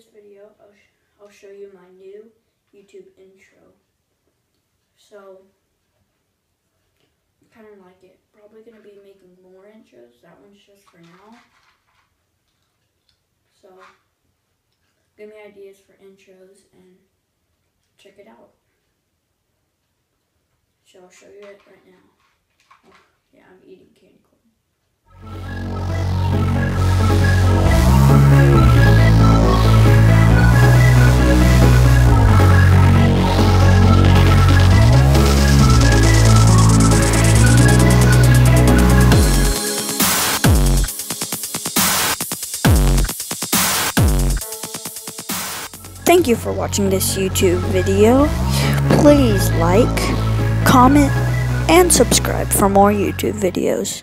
this video, I'll, sh- I'll show you my new YouTube intro. So, kind of like it. Probably going to be making more intros. That one's just for now. So, give me ideas for intros and check it out. So, I'll show you it right now. Thank you for watching this YouTube video. Please like, comment, and subscribe for more YouTube videos.